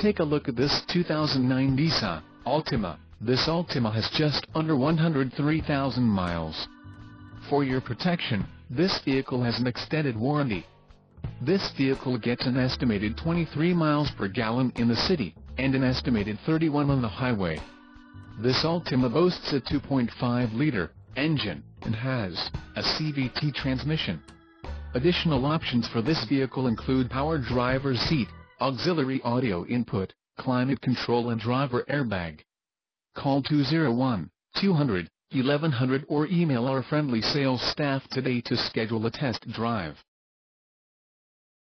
Take a look at this 2009 Nissan Altima. This Altima has just under 103,000 miles. For your protection, this vehicle has an extended warranty. This vehicle gets an estimated 23 miles per gallon in the city, and an estimated 31 on the highway. This Altima boasts a 2.5-liter engine, and has a CVT transmission. Additional options for this vehicle include power driver's seat, auxiliary audio input, climate control and driver airbag. Call 201-200-1100 or email our friendly sales staff today to schedule a test drive.